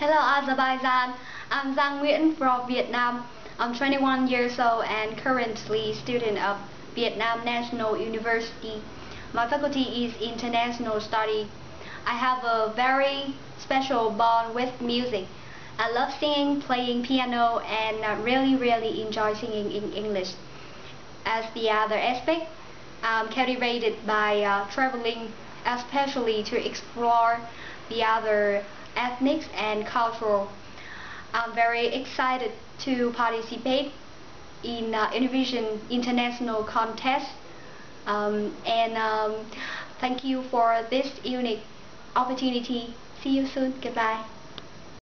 Hello Azerbaijan, I'm Giang Nguyễn from Vietnam. I'm 21 years old and currently student of Vietnam National University. My faculty is International Study. I have a very special bond with music. I love singing, playing piano, and I really, really enjoy singing in English. As the other aspect, I'm captivated by uh, traveling, especially to explore the other ethnic and cultural. I'm very excited to participate in uh, Innovation International Contest um, and um, thank you for this unique opportunity. See you soon. Goodbye.